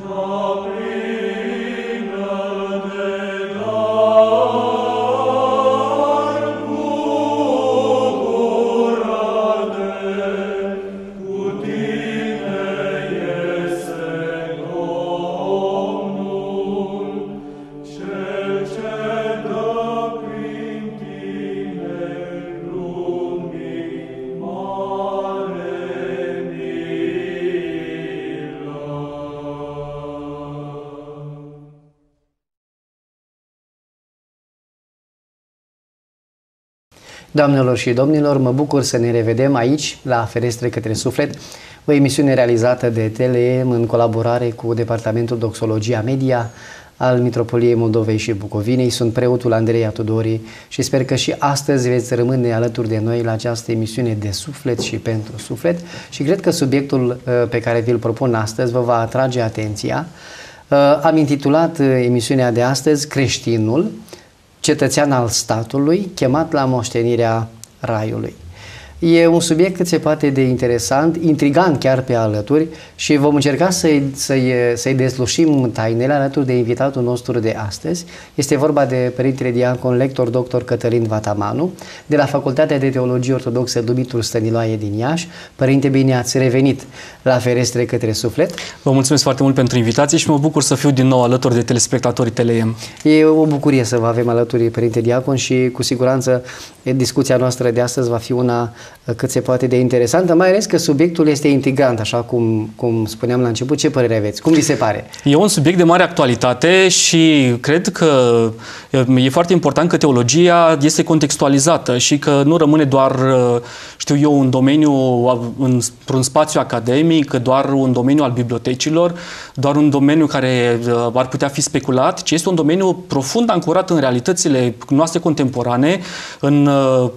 저 Doamnelor și domnilor, mă bucur să ne revedem aici, la Ferestre către Suflet, o emisiune realizată de TLM în colaborare cu Departamentul Doxologia Media al Mitropoliei Moldovei și Bucovinei. Sunt preotul Andrei Tudori și sper că și astăzi veți rămâne alături de noi la această emisiune de suflet și pentru suflet și cred că subiectul uh, pe care vi-l propun astăzi vă va atrage atenția. Uh, am intitulat uh, emisiunea de astăzi Creștinul, cetățean al statului, chemat la moștenirea raiului. E un subiect cât se poate de interesant, intrigant chiar pe alături și vom încerca să-i, să-i, să-i dezlușim tainele alături de invitatul nostru de astăzi. Este vorba de Părintele Diacon Lector Dr. Cătălin Vatamanu, de la Facultatea de Teologie Ortodoxă Dumitru Stăniloae din Iași. Părinte, bine ați revenit la Ferestre către Suflet. Vă mulțumesc foarte mult pentru invitație și mă bucur să fiu din nou alături de telespectatorii TLM. E o bucurie să vă avem alături, Părinte Diacon, și cu siguranță discuția noastră de astăzi va fi una cât se poate de interesantă, mai ales că subiectul este intrigant, așa cum, cum spuneam la început. Ce părere aveți? Cum vi se pare? E un subiect de mare actualitate și cred că e foarte important că teologia este contextualizată și că nu rămâne doar, știu eu, un domeniu, într-un spațiu academic, doar un domeniu al bibliotecilor, doar un domeniu care ar putea fi speculat, ci este un domeniu profund ancorat în realitățile noastre contemporane, în,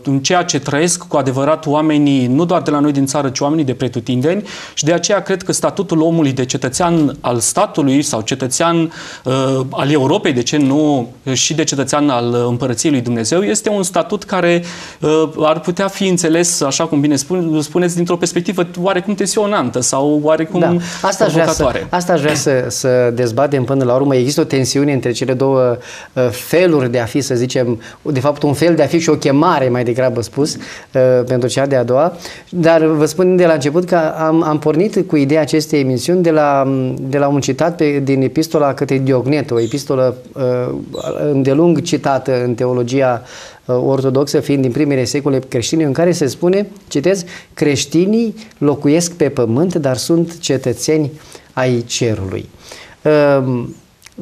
în ceea ce trăiesc cu adevărat oamenii, nu doar de la noi din țară, ci oamenii de pretutindeni și de aceea cred că statutul omului de cetățean al statului sau cetățean uh, al Europei, de ce nu și de cetățean al Împărăției lui Dumnezeu, este un statut care uh, ar putea fi înțeles, așa cum bine spune, spuneți, dintr-o perspectivă oarecum tensionantă sau oarecum da. asta aș vrea, să, asta aș vrea să, să dezbatem până la urmă. Există o tensiune între cele două uh, feluri de a fi, să zicem, de fapt un fel de a fi și o chemare, mai degrabă spus, uh, pentru cea de a doua, dar vă spun de la început că am, am pornit cu ideea acestei emisiuni de la, de la un citat pe, din epistola către Diognet, o epistolă uh, îndelung citată în teologia uh, ortodoxă, fiind din primele secole creștine, în care se spune, citez, creștinii locuiesc pe pământ, dar sunt cetățeni ai cerului. Uh,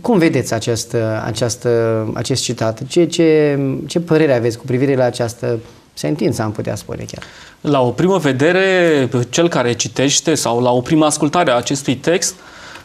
cum vedeți acest, acest, acest citat? Ce, ce, ce părere aveți cu privire la această sentință, am putea spune chiar. La o primă vedere, cel care citește sau la o primă ascultare a acestui text,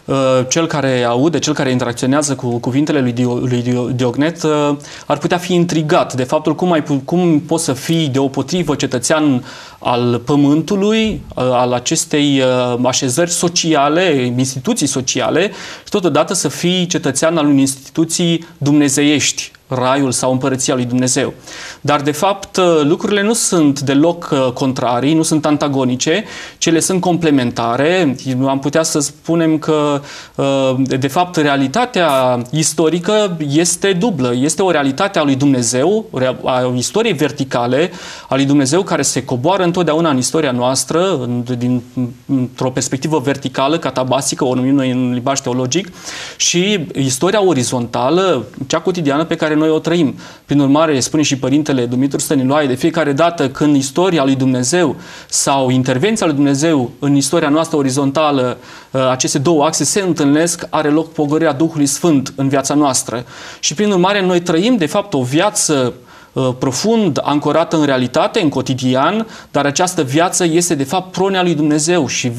uh, cel care aude, cel care interacționează cu cuvintele lui, Dio, lui Diognet uh, ar putea fi intrigat de faptul cum, ai, cum poți să fii deopotrivă cetățean al pământului, uh, al acestei așezări sociale, instituții sociale și totodată să fii cetățean al unei instituții dumnezeiești, raiul sau împărăția lui Dumnezeu. Dar, de fapt, lucrurile nu sunt deloc uh, contrarii, nu sunt antagonice, cele sunt complementare. Am putea să spunem că, uh, de fapt, realitatea istorică este dublă. Este o realitate a lui Dumnezeu, a istoriei verticale a lui Dumnezeu care se coboară întotdeauna în istoria noastră, dintr-o perspectivă verticală, catabasică, o numim noi în limbaj teologic, și istoria orizontală, cea cotidiană pe care noi o trăim. Prin urmare, spune și Părintele Dumitru Stăniloae, de fiecare dată când istoria lui Dumnezeu sau intervenția lui Dumnezeu în istoria noastră orizontală, ă, aceste două axe se întâlnesc, are loc pogărirea Duhului Sfânt în viața noastră. Și prin urmare, noi trăim, de fapt, o viață ă, profund ancorată în realitate, în cotidian, dar această viață este de fapt pronea lui Dumnezeu și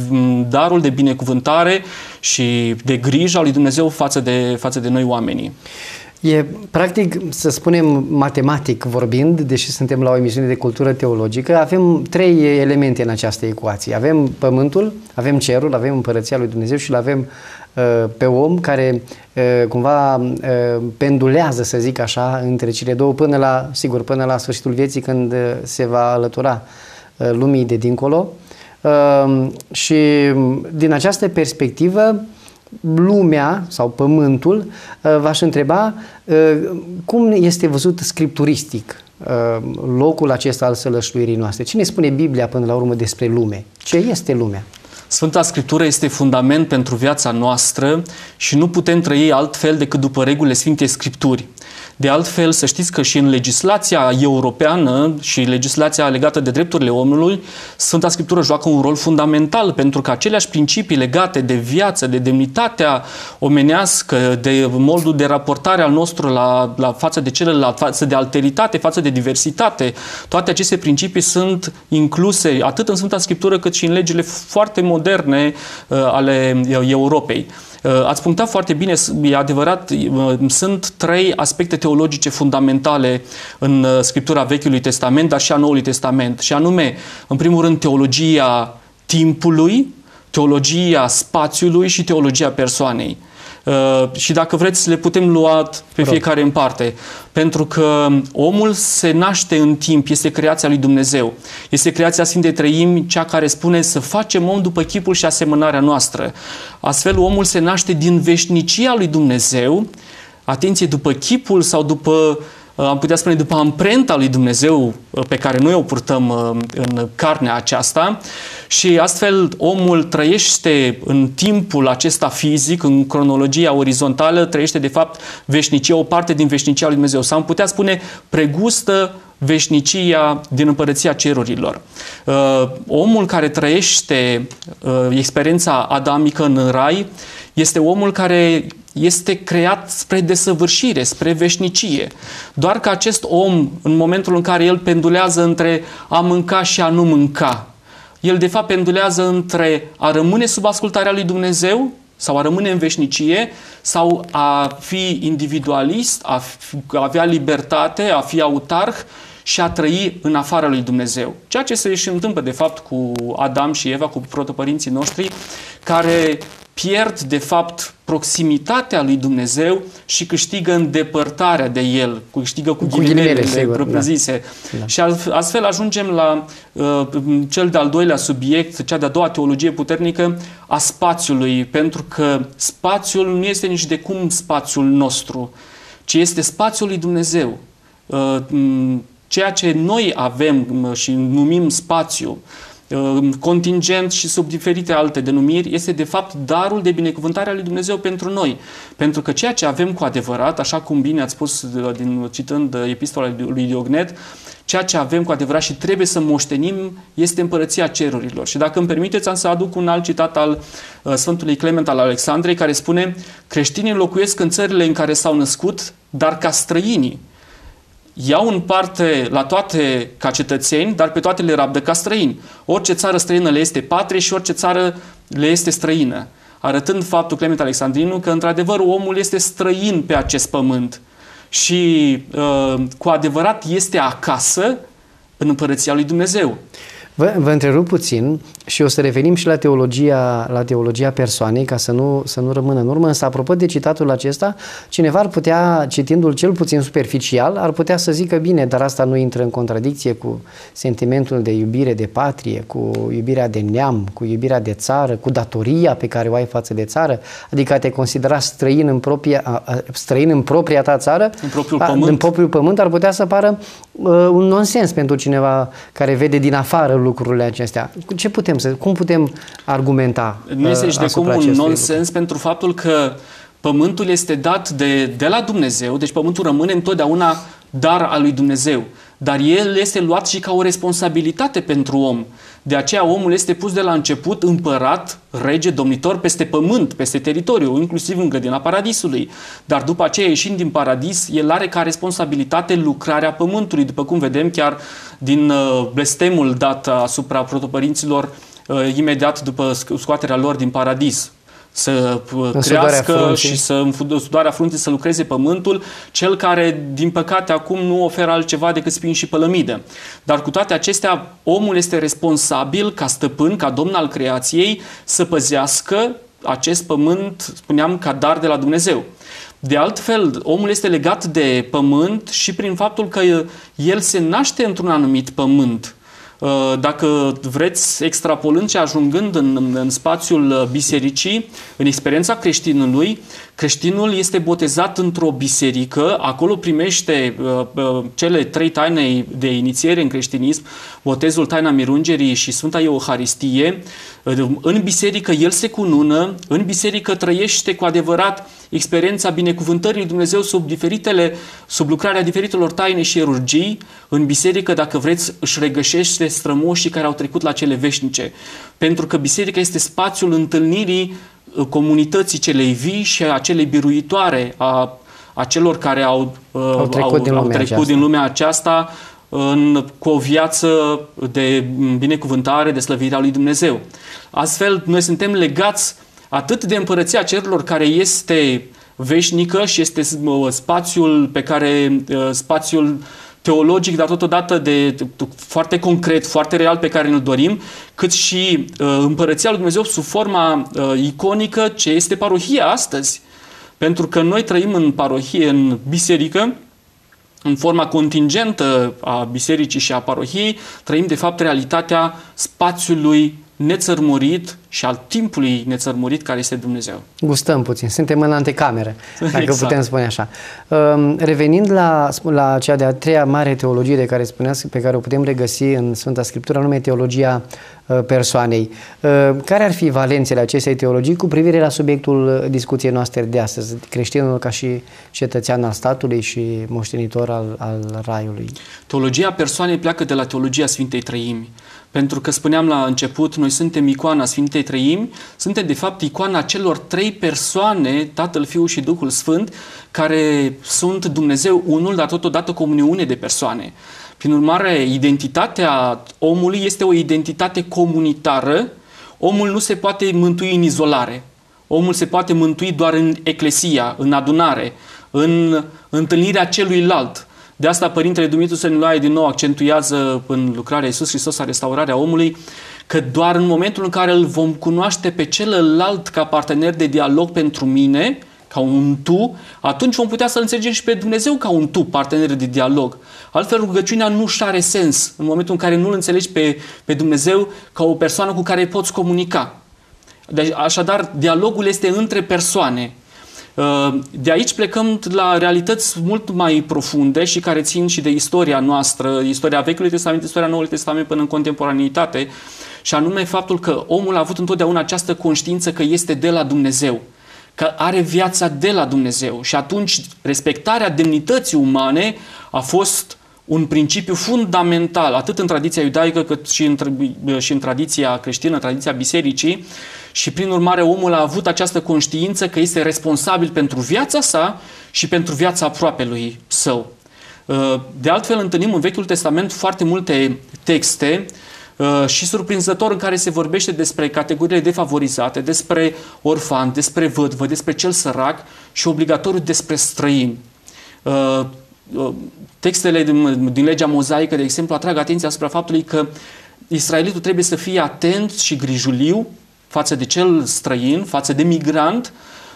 darul de binecuvântare și de grijă a lui Dumnezeu față de, față de noi oamenii. E, practic, să spunem matematic vorbind, deși suntem la o emisiune de cultură teologică, avem trei elemente în această ecuație. Avem pământul, avem cerul, avem împărăția lui Dumnezeu și îl avem uh, pe om care uh, cumva uh, pendulează, să zic așa, între cele două până la, sigur, până la sfârșitul vieții când uh, se va alătura uh, lumii de dincolo. Uh, și din această perspectivă, lumea sau pământul, uh, v-aș întreba uh, cum este văzut scripturistic uh, locul acesta al sălășluirii noastre. Cine spune Biblia până la urmă despre lume? Ce este lumea? Sfânta Scriptură este fundament pentru viața noastră și nu putem trăi altfel decât după regulile Sfintei Scripturi. De altfel, să știți că și în legislația europeană și legislația legată de drepturile omului, Sfânta Scriptură joacă un rol fundamental pentru că aceleași principii legate de viață, de demnitatea omenească, de modul de raportare al nostru la, la față de celălalt, față de alteritate, față de diversitate, toate aceste principii sunt incluse atât în Sfânta Scriptură cât și în legile foarte moderne uh, ale Europei. Uh, ați punctat foarte bine, e adevărat, uh, sunt trei aspecte teologice fundamentale în uh, Scriptura Vechiului Testament, dar și a Noului Testament, și anume, în primul rând, teologia timpului, teologia spațiului și teologia persoanei. Uh, și dacă vreți, le putem lua pe fiecare în parte. Pentru că omul se naște în timp, este creația lui Dumnezeu. Este creația Sfintei Trăimi, cea care spune să facem om după chipul și asemănarea noastră. Astfel, omul se naște din veșnicia lui Dumnezeu, atenție, după chipul sau după Uh, am putea spune după amprenta lui Dumnezeu uh, pe care noi o purtăm uh, în carnea aceasta și astfel omul trăiește în timpul acesta fizic, în cronologia orizontală, trăiește de fapt veșnicia, o parte din veșnicia lui Dumnezeu. Sau am putea spune pregustă veșnicia din împărăția cerurilor. omul care trăiește experiența adamică în rai este omul care este creat spre desăvârșire, spre veșnicie. Doar că acest om, în momentul în care el pendulează între a mânca și a nu mânca, el de fapt pendulează între a rămâne sub ascultarea lui Dumnezeu sau a rămâne în veșnicie sau a fi individualist, a, avea libertate, a fi autarh și a trăi în afara lui Dumnezeu. Ceea ce se și întâmplă de fapt cu Adam și Eva, cu protopărinții noștri, care pierd de fapt proximitatea lui Dumnezeu și câștigă îndepărtarea de El, câștigă cu, cu ghilimelele propriu-zise. Da. Da. Și astfel ajungem la uh, cel de-al doilea subiect, cea de-a doua teologie puternică a spațiului, pentru că spațiul nu este nici de cum spațiul nostru, ci este spațiul lui Dumnezeu. Uh, ceea ce noi avem și numim spațiu, uh, contingent și sub diferite alte denumiri, este de fapt darul de binecuvântare a lui Dumnezeu pentru noi. Pentru că ceea ce avem cu adevărat, așa cum bine ați spus uh, din, citând uh, epistola lui Diognet, ceea ce avem cu adevărat și trebuie să moștenim este împărăția cerurilor. Și dacă îmi permiteți, am să aduc un alt citat al Sfântului Clement al Alexandrei, care spune creștinii locuiesc în țările în care s-au născut, dar ca străinii iau în parte la toate ca cetățeni, dar pe toate le rabdă ca străini. Orice țară străină le este patrie și orice țară le este străină. Arătând faptul Clement Alexandrinu că într-adevăr omul este străin pe acest pământ și uh, cu adevărat este acasă în împărăția lui Dumnezeu. Vă, vă întrerup puțin și o să revenim și la teologia, la teologia persoanei ca să nu, să nu rămână în urmă. Însă, apropo de citatul acesta, cineva ar putea, citindu-l cel puțin superficial, ar putea să zică bine, dar asta nu intră în contradicție cu sentimentul de iubire de patrie, cu iubirea de neam, cu iubirea de țară, cu datoria pe care o ai față de țară, adică a te considera străin în propria, străin în propria ta țară, în propriul, a, pământ. în propriul pământ, ar putea să pară uh, un nonsens pentru cineva care vede din afară lucrurile acestea. Ce putem să, cum putem argumenta Nu este nici de cum un nonsens lucru? pentru faptul că pământul este dat de, de la Dumnezeu, deci pământul rămâne întotdeauna dar al lui Dumnezeu. Dar el este luat și ca o responsabilitate pentru om. De aceea omul este pus de la început împărat, rege, domnitor peste pământ, peste teritoriu, inclusiv în grădina paradisului. Dar după aceea, ieșind din paradis, el are ca responsabilitate lucrarea pământului, după cum vedem chiar din uh, blestemul dat asupra protopărinților uh, imediat după scoaterea lor din paradis să uh, în crească și să în sudarea frunții să lucreze pământul, cel care, din păcate, acum nu oferă altceva decât spin și pălămidă. Dar cu toate acestea, omul este responsabil, ca stăpân, ca domn al creației, să păzească acest pământ, spuneam, ca dar de la Dumnezeu. De altfel, omul este legat de pământ și prin faptul că el se naște într-un anumit pământ. Uh, dacă vreți, extrapolând și ajungând în, în spațiul uh, bisericii, în experiența creștinului, creștinul este botezat într-o biserică, acolo primește uh, cele trei taine de inițiere în creștinism, botezul, taina mirungerii și Sfânta Euharistie. În biserică el se cunună, în biserică trăiește cu adevărat experiența binecuvântării lui Dumnezeu sub diferitele, sub lucrarea diferitelor taine și erurgii. În biserică, dacă vreți, își regăsește strămoșii care au trecut la cele veșnice. Pentru că biserica este spațiul întâlnirii uh, comunității celei vii și a celei biruitoare a, a celor care au, uh, au trecut, au, din, lumea au trecut din lumea aceasta în, cu o viață de binecuvântare, de slăvirea lui Dumnezeu. Astfel, noi suntem legați atât de împărăția cerurilor care este veșnică și este spațiul pe care spațiul teologic, dar totodată de, foarte concret, foarte real pe care ne-l dorim, cât și uh, împărăția lui Dumnezeu sub forma uh, iconică ce este parohia astăzi. Pentru că noi trăim în parohie, în biserică, în forma contingentă a bisericii și a parohiei, trăim de fapt realitatea spațiului nețărmurit și al timpului nețărmurit care este Dumnezeu. Gustăm puțin, suntem în antecameră, dacă exact. putem spune așa. Um, revenind la, la cea de-a treia mare teologie de care spuneați, pe care o putem regăsi în Sfânta Scriptură, anume teologia uh, persoanei. Uh, care ar fi valențele acestei teologii cu privire la subiectul discuției noastre de astăzi, creștinul ca și cetățean al statului și moștenitor al, al raiului? Teologia persoanei pleacă de la teologia Sfintei Trăimi. Pentru că spuneam la început, noi suntem icoana Sfintei Trăimi, suntem de fapt icoana celor trei persoane, Tatăl, Fiul și Duhul Sfânt, care sunt Dumnezeu unul, dar totodată comuniune de persoane. Prin urmare, identitatea omului este o identitate comunitară. Omul nu se poate mântui în izolare. Omul se poate mântui doar în eclesia, în adunare, în întâlnirea celuilalt. De asta Părintele Dumitru Săniloae din nou accentuează în lucrarea Iisus Hristos a restaurarea omului că doar în momentul în care îl vom cunoaște pe celălalt ca partener de dialog pentru mine, ca un tu, atunci vom putea să înțelegem și pe Dumnezeu ca un tu, partener de dialog. Altfel, rugăciunea nu și are sens în momentul în care nu îl înțelegi pe, pe Dumnezeu ca o persoană cu care poți comunica. Deci, așadar, dialogul este între persoane. Uh, de aici plecăm la realități mult mai profunde și care țin și de istoria noastră, istoria Vechiului Testament, istoria Noului Testament până în contemporaneitate, și anume faptul că omul a avut întotdeauna această conștiință că este de la Dumnezeu, că are viața de la Dumnezeu. Și atunci respectarea demnității umane a fost un principiu fundamental, atât în tradiția iudaică cât și în, și în tradiția creștină, tradiția bisericii, și prin urmare omul a avut această conștiință că este responsabil pentru viața sa și pentru viața aproapelui său. Uh, de altfel, întâlnim în Vechiul Testament foarte multe texte uh, și surprinzător în care se vorbește despre categoriile defavorizate, despre orfan, despre vădvă, despre cel sărac și obligatoriu despre străini. Uh, textele din, din legea mozaică, de exemplu, atrag atenția asupra faptului că israelitul trebuie să fie atent și grijuliu față de cel străin, față de migrant,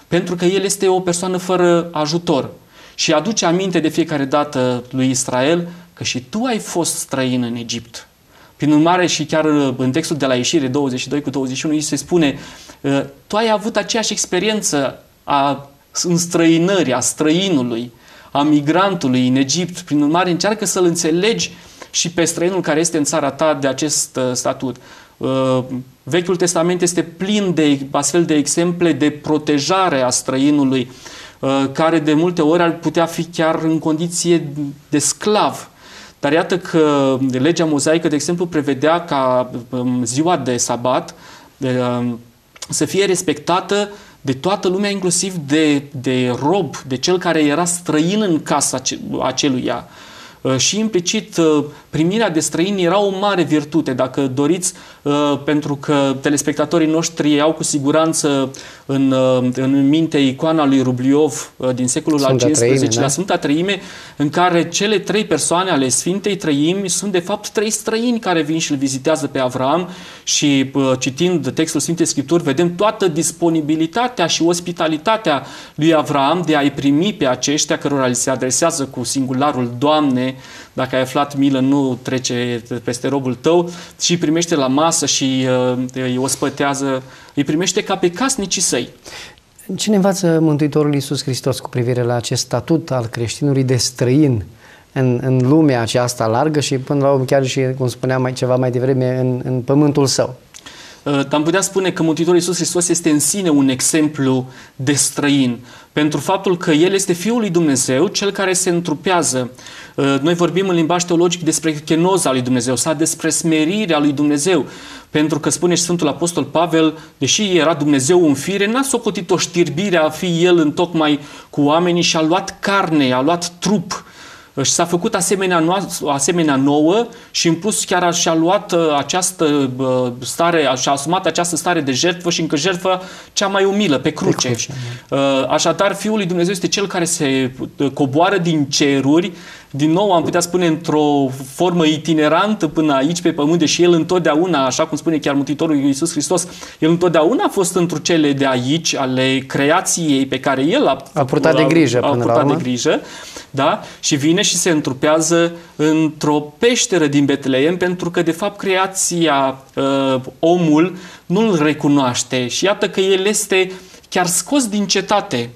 pentru că el este o persoană fără ajutor. Și aduce aminte de fiecare dată lui Israel că și tu ai fost străin în Egipt. Prin urmare, și chiar în textul de la ieșire 22 cu 21, îi se spune ă, tu ai avut aceeași experiență a înstrăinării, a străinului, a migrantului în Egipt. Prin urmare, încearcă să-l înțelegi și pe străinul care este în țara ta de acest ă, statut. Ă, Vechiul Testament este plin de astfel de exemple de protejare a străinului, uh, care de multe ori ar putea fi chiar în condiție de sclav. Dar iată că legea mozaică, de exemplu, prevedea ca um, ziua de sabat um, să fie respectată de toată lumea, inclusiv de, de rob, de cel care era străin în casa aceluia. Uh, și implicit uh, primirea de străini era o mare virtute, dacă doriți, uh, pentru că telespectatorii noștri au cu siguranță în, în minte icoana lui Rubliov din secolul Sfânta al XV-lea, da? Sfânta Trăime, în care cele trei persoane ale Sfintei Trăimi sunt de fapt trei străini care vin și îl vizitează pe Avram și citind textul Sfintei Scripturi vedem toată disponibilitatea și ospitalitatea lui Avram de a-i primi pe aceștia cărora li se adresează cu singularul Doamne dacă ai aflat milă, nu trece peste robul tău, și primește la masă și uh, îi ospătează, îi primește ca pe casnicii săi. Ce ne învață Mântuitorul Iisus Hristos cu privire la acest statut al creștinului de străin în, în lumea aceasta largă și până la urmă chiar și, cum spuneam mai, ceva mai devreme, în, în pământul său? Uh, am putea spune că Mântuitorul Iisus Hristos este în sine un exemplu de străin, pentru faptul că El este Fiul lui Dumnezeu, Cel care se întrupează. Uh, noi vorbim în limbaj teologic despre chenoza lui Dumnezeu sau despre smerirea lui Dumnezeu, pentru că spune și Sfântul Apostol Pavel, deși era Dumnezeu în fire, n-a socotit o știrbire a fi El în tocmai cu oamenii și a luat carne, a luat trup și s-a făcut asemenea, no- asemenea nouă și în plus chiar și-a luat uh, această stare, și-a asumat această stare de jertfă și încă jertfă cea mai umilă, pe cruce. Pe cruce da. uh, Așadar, Fiul lui Dumnezeu este Cel care se uh, coboară din ceruri, din nou am putea spune într-o formă itinerantă până aici pe pământ, deși El întotdeauna, așa cum spune chiar Mântuitorul Iisus Hristos, El întotdeauna a fost într cele de aici, ale creației pe care El a, a purtat de grijă a, a purtat de grijă da? și vine și se întrupează într-o peșteră din Betleem pentru că de fapt creația, uh, omul nu-l recunoaște și iată că el este chiar scos din cetate.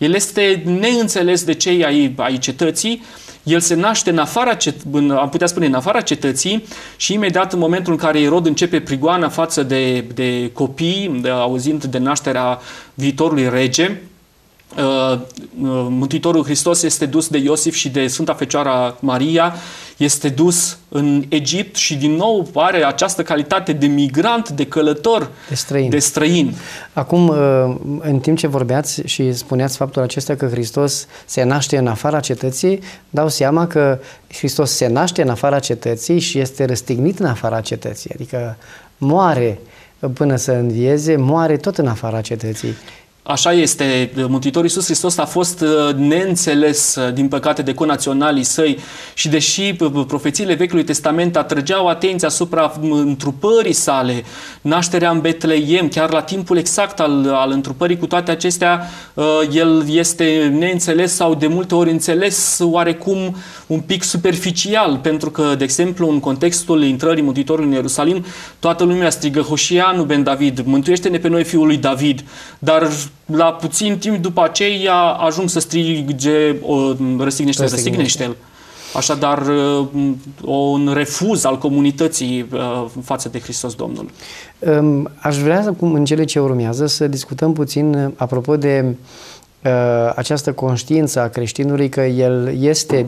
El este neînțeles de cei ai, ai cetății, el se naște în afara, cet, în, am putea spune, în afara cetății și imediat în momentul în care Erod începe prigoana față de, de copii, de, auzind de nașterea viitorului rege, Uh, uh, Mântuitorul Hristos este dus de Iosif și de Sfânta Fecioara Maria, este dus în Egipt și din nou are această calitate de migrant, de călător, de străin. De străin. Acum, uh, în timp ce vorbeați și spuneați faptul acesta că Hristos se naște în afara cetății, dau seama că Hristos se naște în afara cetății și este răstignit în afara cetății, adică moare până să învieze, moare tot în afara cetății. Așa este, Mântuitorul Iisus Hristos a fost uh, neînțeles, uh, din păcate, de conaționalii săi și deși uh, profețiile Vechiului Testament atrăgeau atenția asupra întrupării sale, nașterea în Betleem, chiar la timpul exact al, al întrupării, cu toate acestea, el este neînțeles sau de multe ori înțeles oarecum un pic superficial, pentru că, de exemplu, în contextul intrării Mântuitorului în Ierusalim, toată lumea strigă Hoșianu ben David, mântuiește-ne pe noi fiul lui David, dar la puțin timp după aceea ajung să strige o, răsignește, răsignește-l. Așadar, uh, un refuz al comunității uh, față de Hristos Domnul. Um, aș vrea, cum în cele ce urmează, să discutăm puțin uh, apropo de această conștiință a creștinului că el este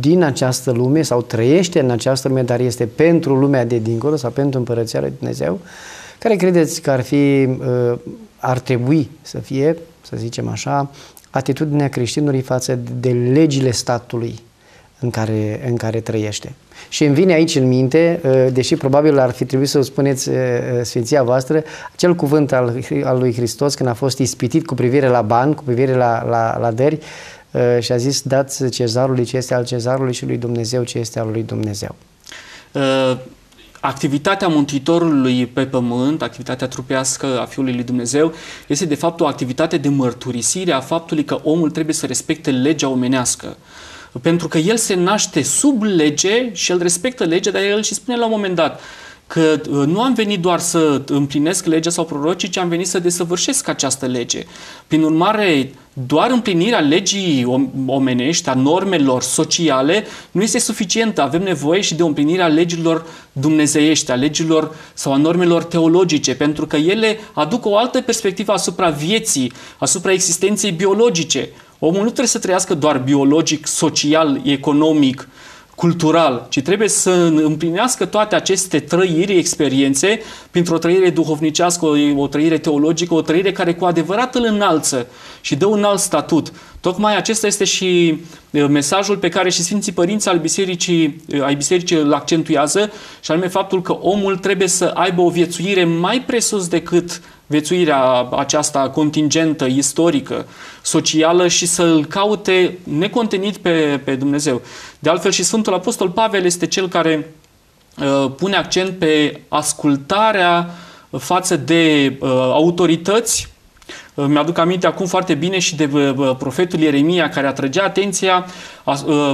din această lume sau trăiește în această lume, dar este pentru lumea de dincolo sau pentru împărăția lui Dumnezeu. Care credeți că ar fi ar trebui să fie, să zicem așa, atitudinea creștinului față de legile statului în care, în care trăiește. Și îmi vine aici în minte, uh, deși probabil ar fi trebuit să o spuneți uh, uh, Sfinția voastră, acel cuvânt al, al lui Hristos când a fost ispitit cu privire la bani, cu privire la, la, la dări și a zis dați cezarului ce este al cezarului și lui Dumnezeu ce este al lui Dumnezeu. Uh activitatea Mântuitorului pe pământ, activitatea trupească a Fiului lui Dumnezeu, este de fapt o activitate de mărturisire a faptului că omul trebuie să respecte legea omenească. Pentru că el se naște sub lege și el respectă legea, dar el și spune la un moment dat, că uh, nu am venit doar să împlinesc legea sau prorocii, ci am venit să desăvârșesc această lege. Prin urmare, doar împlinirea legii omenești, a normelor sociale, nu este suficientă. Avem nevoie și de împlinirea legilor dumnezeiești, a legilor sau a normelor teologice, pentru că ele aduc o altă perspectivă asupra vieții, asupra existenței biologice. Omul nu trebuie să trăiască doar biologic, social, economic, cultural, ci trebuie să împlinească toate aceste trăiri, experiențe, printr-o trăire duhovnicească, o, o trăire teologică, o trăire care cu adevărat îl înalță și dă un alt statut. Tocmai acesta este și mesajul pe care și Sfinții Părinți al Bisericii, ai Bisericii îl accentuează, și anume faptul că omul trebuie să aibă o viețuire mai presus decât viețuirea aceasta contingentă, istorică, socială și să-L caute necontenit pe, pe Dumnezeu. De altfel și Sfântul Apostol Pavel este cel care uh, pune accent pe ascultarea față de uh, autorități, Mi-aduc aminte acum foarte bine și de profetul Ieremia care atrăgea atenția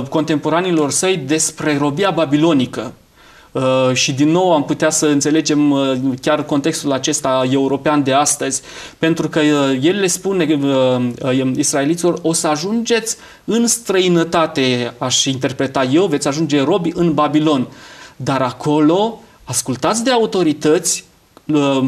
contemporanilor săi despre robia babilonică. Uh, și din nou am putea să înțelegem uh, chiar contextul acesta european de astăzi, pentru că uh, el le spune israeliților, o să ajungeți în străinătate, aș interpreta eu, veți ajunge robi în Babilon. Dar acolo, ascultați de autorități,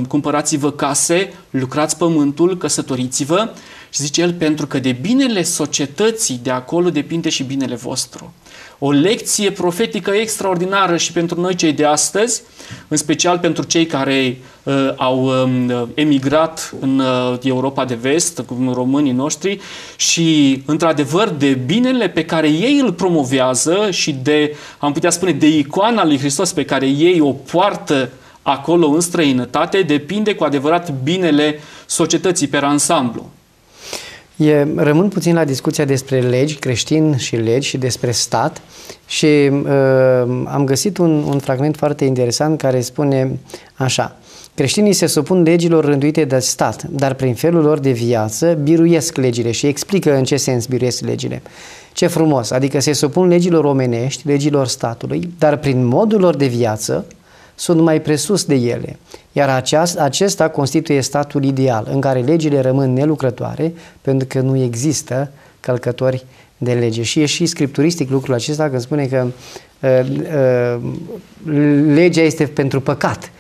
cumpărați-vă case, lucrați pământul, căsătoriți-vă și zice el, pentru că de binele societății de acolo depinde și binele vostru o lecție profetică extraordinară și pentru noi cei de astăzi, în special pentru cei care uh, au uh, emigrat în uh, Europa de Vest, cu românii noștri și, într-adevăr, de binele pe care ei îl promovează și de, am putea spune, de icoana lui Hristos pe care ei o poartă acolo în străinătate, depinde cu adevărat binele societății pe ansamblu. E, rămân puțin la discuția despre legi, creștin și legi și despre stat și uh, am găsit un, un fragment foarte interesant care spune așa. Creștinii se supun legilor rânduite de stat, dar prin felul lor de viață biruiesc legile și explică în ce sens biruiesc legile. Ce frumos, adică se supun legilor omenești, legilor statului, dar prin modul lor de viață sunt mai presus de ele, iar aceast, acesta constituie statul ideal, în care legile rămân nelucrătoare, pentru că nu există călcători de lege. Și e și scripturistic lucrul acesta când spune că uh, uh, legea este pentru păcat uh,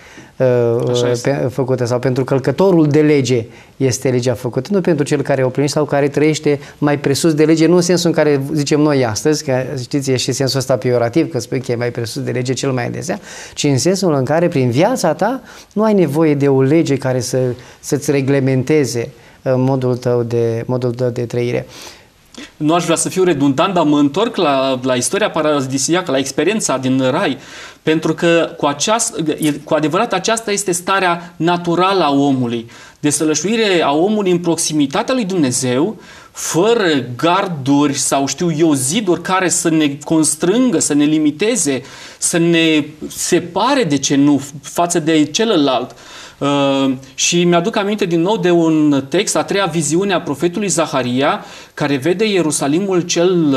pe, făcută sau pentru călcătorul de lege este legea făcută, nu pentru cel care o primește sau care trăiește mai presus de lege, nu în sensul în care zicem noi astăzi, că știți, e și sensul ăsta peorativ, că spui că e mai presus de lege cel mai adesea, ci în sensul în care prin viața ta nu ai nevoie de o lege care să, să-ți reglementeze uh, modul tău de, modul tău de trăire nu aș vrea să fiu redundant, dar mă întorc la, la istoria paradisiacă, la experiența din Rai, pentru că cu, aceast, cu adevărat aceasta este starea naturală a omului, de sălășuire a omului în proximitatea lui Dumnezeu, fără garduri sau știu eu ziduri care să ne constrângă, să ne limiteze, să ne separe de ce nu față de celălalt. Uh, și mi-aduc aminte din nou de un text, a treia viziune a profetului Zaharia, care vede Ierusalimul cel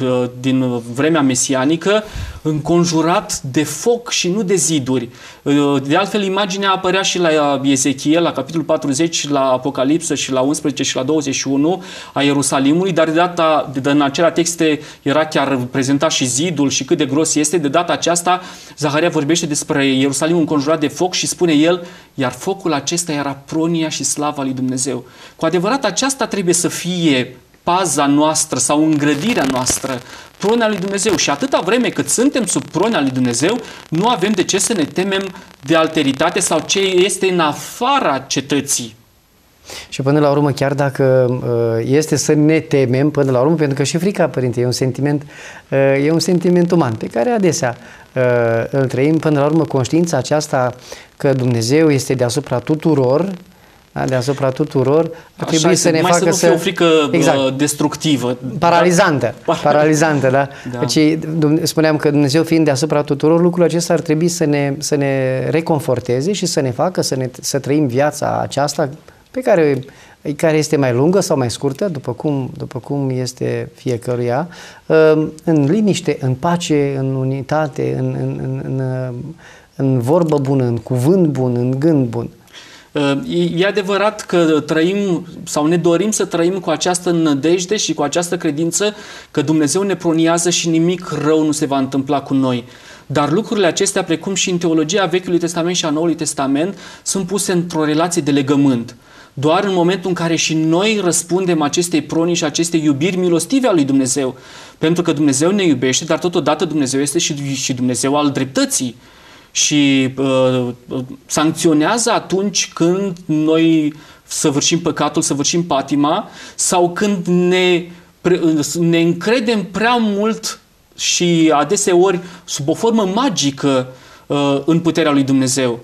uh, din vremea mesianică înconjurat de foc și nu de ziduri. Uh, de altfel, imaginea apărea și la Ezechiel, la capitolul 40, la Apocalipsă și la 11 și la 21 a Ierusalimului, dar de data, de, în acelea texte era chiar prezentat și zidul și cât de gros este. De data aceasta, Zaharia vorbește despre Ierusalimul înconjurat de foc și spune el, iar focul acesta era pronia și slava lui Dumnezeu. Cu adevărat, aceasta trebuie să fie paza noastră sau îngrădirea noastră, pronea lui Dumnezeu. Și atâta vreme cât suntem sub pronea lui Dumnezeu, nu avem de ce să ne temem de alteritate sau ce este în afara cetății. Și până la urmă, chiar dacă uh, este să ne temem, până la urmă, pentru că și frica, părinte, e un sentiment, uh, e un sentiment uman, pe care adesea uh, îl trăim, până la urmă, conștiința aceasta că Dumnezeu este deasupra tuturor, da, deasupra tuturor, ar trebui să ne facă să... Nu să... o frică exact. destructivă. Paralizantă. Da? Paralizantă, da? da. Deci, spuneam că Dumnezeu fiind deasupra tuturor, lucrul acesta ar trebui să ne, să ne reconforteze și să ne facă să, ne, să trăim viața aceasta pe care, care este mai lungă sau mai scurtă, după cum, după cum este fiecăruia, um, în liniște, în pace, în unitate, în, în, în, în, în vorbă bună, în cuvânt bun, în gând bun. Uh, e adevărat că trăim sau ne dorim să trăim cu această nădejde și cu această credință că Dumnezeu ne proniază și nimic rău nu se va întâmpla cu noi. Dar lucrurile acestea, precum și în teologia Vechiului Testament și a Noului Testament, sunt puse într-o relație de legământ. Doar în momentul în care și noi răspundem acestei pronii și acestei iubiri milostive a lui Dumnezeu. Pentru că Dumnezeu ne iubește, dar totodată Dumnezeu este și, și Dumnezeu al dreptății. Și uh, sancționează atunci când noi săvârșim păcatul, săvârșim patima sau când ne, ne încredem prea mult și adeseori sub o formă magică uh, în puterea lui Dumnezeu.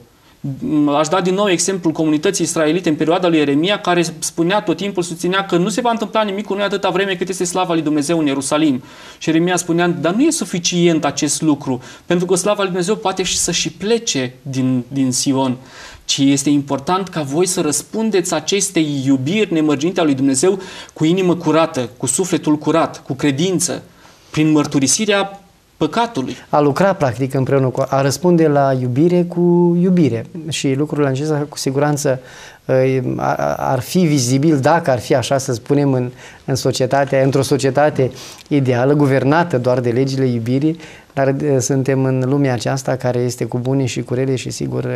Aș da din nou exemplul comunității israelite în perioada lui Ieremia, care spunea tot timpul, susținea că nu se va întâmpla nimic cu noi atâta vreme cât este slava lui Dumnezeu în Ierusalim. Și Ieremia spunea, dar nu e suficient acest lucru, pentru că slava lui Dumnezeu poate și să și plece din, din Sion ci este important ca voi să răspundeți acestei iubiri nemărginite a lui Dumnezeu cu inimă curată, cu sufletul curat, cu credință, prin mărturisirea păcatului. A lucra practic împreună cu, a răspunde la iubire cu iubire și lucrurile acestea cu siguranță ar fi vizibil dacă ar fi așa să spunem în, în societatea, într-o societate ideală, guvernată doar de legile iubirii, dar suntem în lumea aceasta care este cu bune și cu rele și sigur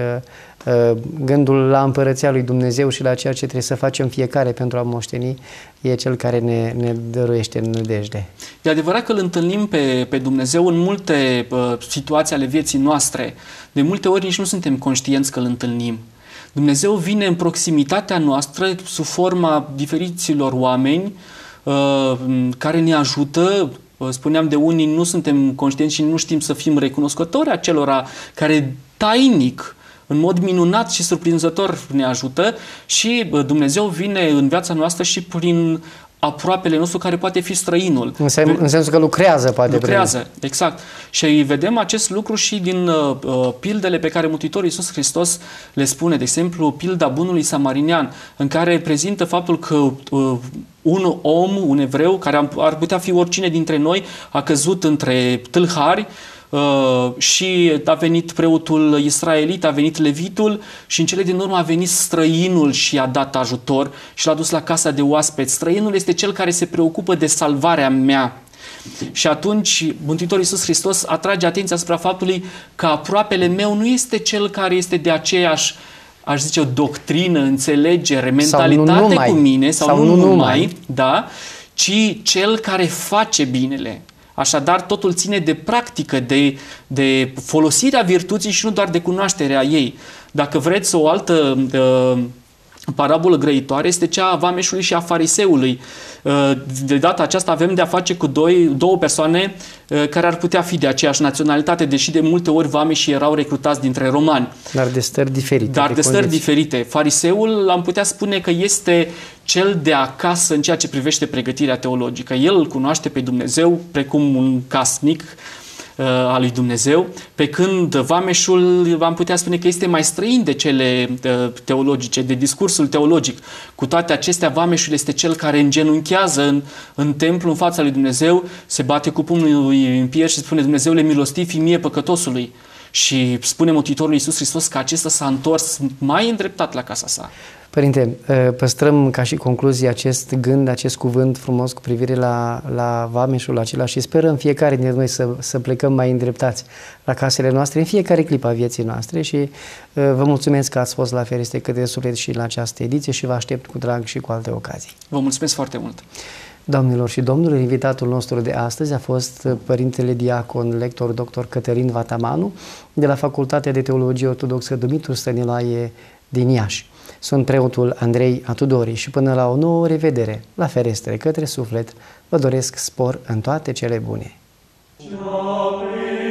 gândul la împărăția lui Dumnezeu și la ceea ce trebuie să facem fiecare pentru a moșteni e cel care ne, ne dăruiește în nădejde. E adevărat că îl întâlnim pe, pe Dumnezeu în multe uh, situații ale vieții noastre. De multe ori nici nu suntem conștienți că îl întâlnim. Dumnezeu vine în proximitatea noastră sub forma diferiților oameni uh, care ne ajută. Uh, spuneam de unii, nu suntem conștienți și nu știm să fim recunoscători acelora care tainic în mod minunat și surprinzător ne ajută și uh, Dumnezeu vine în viața noastră și prin aproapele nostru care poate fi străinul. În, sen, în sensul că lucrează, poate. Lucrează, exact. Și vedem acest lucru și din uh, uh, pildele pe care Mântuitorul Iisus Hristos le spune. De exemplu, pilda bunului samarinian, în care prezintă faptul că uh, un om, un evreu, care ar putea fi oricine dintre noi, a căzut între tâlhari, Uh, și a venit preotul israelit, a venit levitul și în cele din urmă a venit străinul și a dat ajutor și l-a dus la casa de oaspeți. Străinul este cel care se preocupă de salvarea mea. Și atunci Mântuitorul Iisus Hristos atrage atenția asupra faptului că aproapele meu nu este cel care este de aceeași aș zice, o doctrină, înțelegere, mentalitate numai, cu mine, sau, sau nu numai, numai, da, ci cel care face binele. Așadar, totul ține de practică, de, de folosirea virtuții și nu doar de cunoașterea ei. Dacă vreți o altă uh, parabolă grăitoare este cea a vameșului și a fariseului. Uh, de data aceasta avem de a face cu doi, două persoane uh, care ar putea fi de aceeași naționalitate, deși de multe ori vameșii erau recrutați dintre romani. Dar de stări diferite. Dar de, de stări diferite. Fariseul am putea spune că este cel de acasă în ceea ce privește pregătirea teologică. El îl cunoaște pe Dumnezeu precum un casnic, uh, a lui Dumnezeu, pe când Vameșul am putea spune că este mai străin de cele uh, teologice, de discursul teologic. Cu toate acestea, Vameșul este cel care îngenunchează în, în templu, în fața lui Dumnezeu, se bate cu pumnul în pier și spune Dumnezeule milostivi mie păcătosului. Și spune Mântuitorul Iisus Hristos că acesta s-a întors mai îndreptat la casa sa. Părinte, ă, păstrăm ca și concluzie acest gând, acest cuvânt frumos cu privire la, la vameșul acela și sperăm fiecare dintre noi să, să plecăm mai îndreptați la casele noastre în fiecare clip a vieții noastre și ă, vă mulțumesc că ați fost la Fereste Către Suflet și la această ediție și vă aștept cu drag și cu alte ocazii. Vă mulțumesc foarte mult! Doamnelor și domnilor, invitatul nostru de astăzi a fost Părintele Diacon, lector dr. Cătălin Vatamanu, de la Facultatea de Teologie Ortodoxă Dumitru Stăniloae din Iași. Sunt preotul Andrei Atudori și până la o nouă revedere la ferestre către suflet, vă doresc spor în toate cele bune. Amin.